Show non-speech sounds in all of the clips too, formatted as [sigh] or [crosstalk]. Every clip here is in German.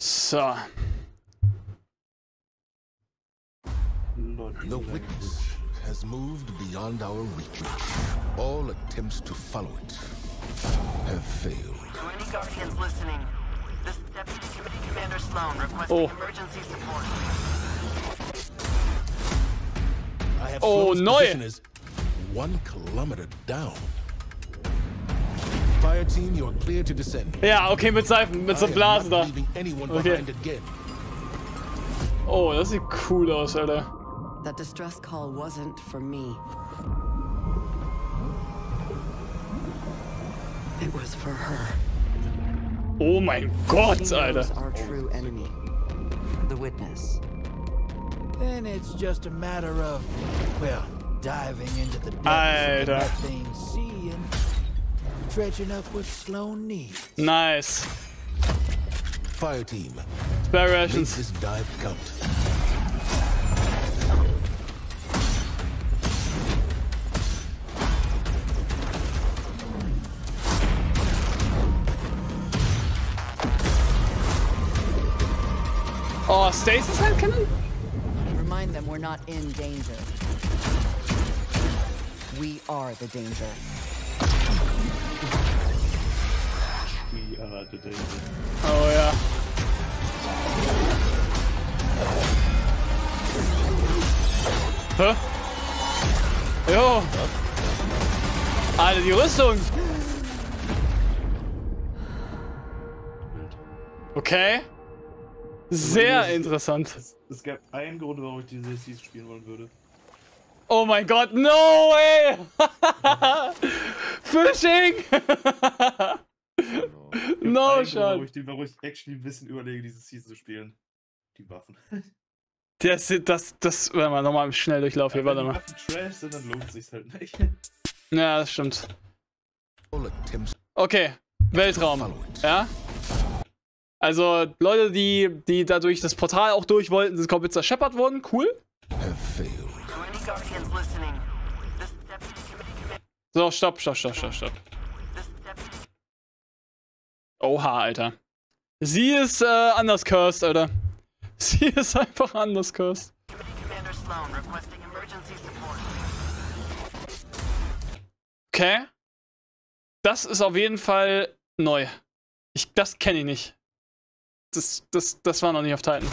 So. The witness has moved beyond our reach. All attempts to follow it have failed. To any Guardians listening, this Deputy Committee Commander Sloan requesting Oh. emergency support. I have Oh, Sloan's neu. is one kilometer down. Fire team, you're clear to descend. Ja, okay, mit Seifen, mit so I Blasen uh, da. Okay. Oh, das sieht cool aus, Alter. That distress call wasn't for me. It was for her. Oh mein Gott, She Alter. our true enemy. The witness. Then it's just a matter of, well, diving into the depths of the Alter. methane sea and dredging up what Sloan needs. Nice. Fire team, Spare make rations. this dive count. Oh, Stasis Handcannon? Remind them we're not in danger. We are the danger. We are the danger. Oh ja. Hä? Jo. Alter, die Rüstung. Okay. Sehr interessant. Es, es gab einen Grund, warum ich diese Season spielen wollen würde. Oh mein Gott, no way! [laughs] Fishing! [laughs] no Grund, warum shot. ich, die- ich actually ein bisschen überlege, diese Season zu spielen. Die Waffen. Das, das, das, warte mal, nochmal im Schnelldurchlauf hier, Wenn warte die mal. Waffen trash sind, dann lohnt es sich halt nicht. Ja, das stimmt. Okay, Weltraum. Ja? Also, Leute, die, die dadurch das Portal auch durch wollten, sind komplett zerscheppert worden. Cool. So, stopp, stopp, stopp, stopp, stopp. Oha, Alter. Sie ist äh, anders cursed, Alter. [laughs] Sie ist einfach anders cursed. Okay. Das ist auf jeden Fall neu. Ich, das kenne ich nicht. Das, das, das war noch nicht auf Titan.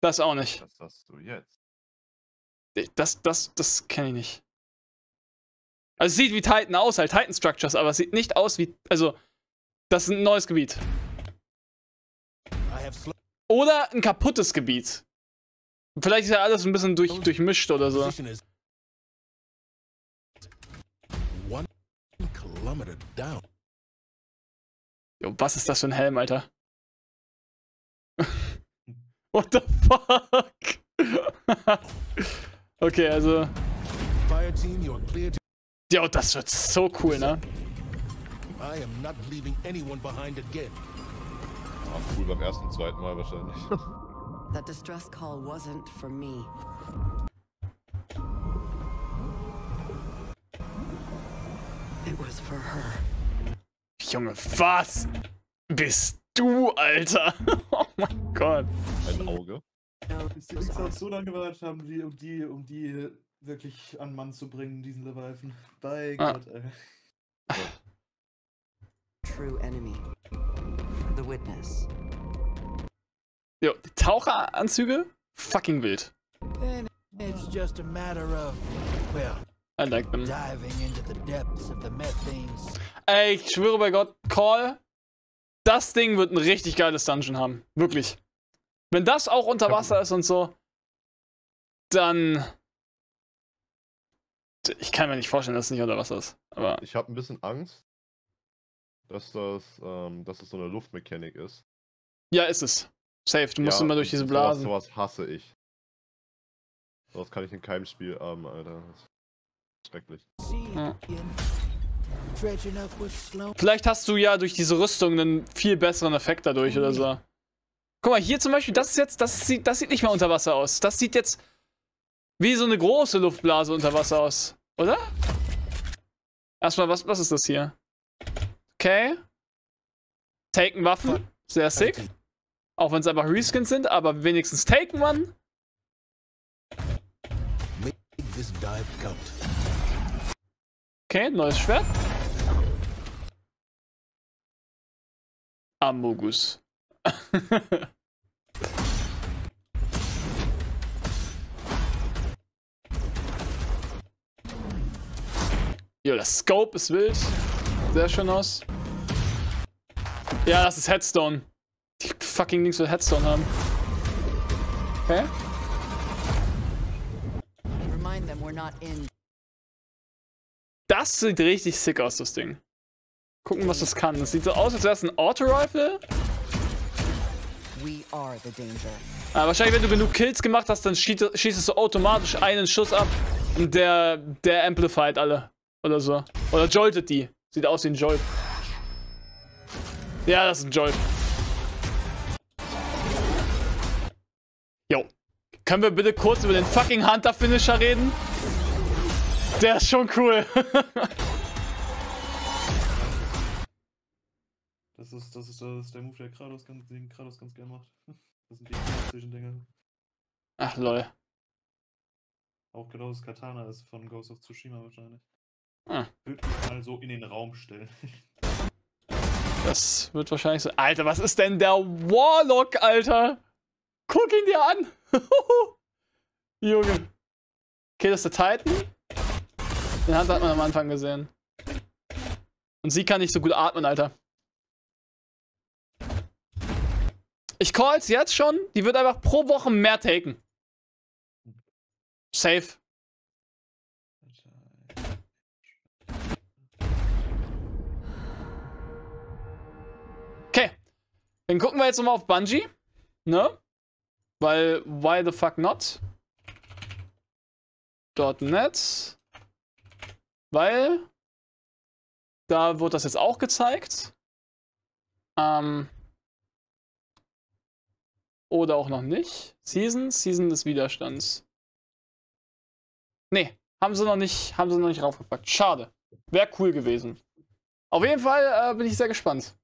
Das auch nicht. Das hast du jetzt. Das, das, das kenne ich nicht. Also es sieht wie Titan aus, halt Titan Structures, aber es sieht nicht aus wie. Also, das ist ein neues Gebiet. Oder ein kaputtes Gebiet. Vielleicht ist ja alles ein bisschen durch, durchmischt oder so. Jo, was ist das für ein Helm, Alter? [laughs] What the fuck? [laughs] okay, also. Jo, das wird so cool, ne? I am not leaving anyone behind again. Ah, cool beim ersten, zweiten Mal wahrscheinlich. [laughs] That distress call wasn't for me. It was for her. Junge, was bist du, Alter? [laughs] Oh mein Gott. Ein Auge. Ja, bis die uns halt so lange gewartet haben, wie, um die, um die wirklich an Mann zu bringen, diesen Leviathan. Bei Ah. Gott, ey. True enemy. The witness. Jo, die Taucheranzüge? Fucking wild. It's just a matter of, well, I like them. diving into the depths of the methane sea. Ey, ich schwöre bei Gott, Call, das Ding wird ein richtig geiles Dungeon haben. Wirklich. Wenn das auch unter Wasser ist und so, dann. Ich kann mir nicht vorstellen, dass es nicht unter Wasser ist. Aber. Ich habe ein bisschen Angst, dass das, ähm, dass es so eine Luftmechanik ist. Ja, ist es. Safe. Du musst Ja, immer durch diese sowas- Blasen. Sowas hasse ich. Sowas kann ich in keinem Spiel haben, Alter. Das ist schrecklich. Ja. Vielleicht hast du ja durch diese Rüstung einen viel besseren Effekt dadurch oder so. Guck mal, hier zum Beispiel, das ist jetzt, das sieht, das sieht nicht mehr unter Wasser aus. Das sieht jetzt wie so eine große Luftblase unter Wasser aus, oder? Erstmal, was, was ist das hier? Okay. Taken Waffen, sehr sick. Auch wenn es einfach Reskins sind, aber wenigstens Taken One. Okay, neues Schwert. Amogus. Jo, das Scope ist wild. Sehr schön aus. Ja, das ist Headstone. Die fucking Dings will Headstone haben. In. Das sieht richtig sick aus, das Ding. Gucken, was das kann. Das sieht so aus, als wäre es ein Auto-Rifle. Danger. Aber wahrscheinlich, wenn du genug Kills gemacht hast, dann schießt, es automatisch einen Schuss ab. Und der, der amplified alle. Oder so. Oder joltet die. Sieht aus wie ein Jolt. Ja, das ist ein Jolt. Jo. Können wir bitte kurz über den fucking Hunter-Finisher reden? Der ist schon cool. [laughs] Das ist, das ist, das ist der Move, der Kratos ganz, den Kratos ganz gern macht. [laughs] Das sind die Zwischendinge. Ach, lol. Auch genau das Katana ist von Ghost of Tsushima wahrscheinlich. Ah. Würde ich mal so in den Raum stellen. [laughs] Das wird wahrscheinlich so. Alter, was ist denn der Warlock, Alter? Guck ihn dir an. [laughs] Junge. Okay, das ist der Titan. Den hat man am Anfang gesehen. Und sie kann nicht so gut atmen, Alter. Ich call's jetzt schon. Die wird einfach pro Woche mehr taken. Safe. Okay. Dann gucken wir jetzt nochmal auf Bungie. Ne? Weil, why the fuck not? .net. Weil, da wird das jetzt auch gezeigt. Ähm, oder auch noch nicht. Season, Season des Widerstands. Nee, haben sie noch nicht, haben sie noch nicht raufgepackt. Schade. Wäre cool gewesen. Auf jeden Fall äh, bin ich sehr gespannt.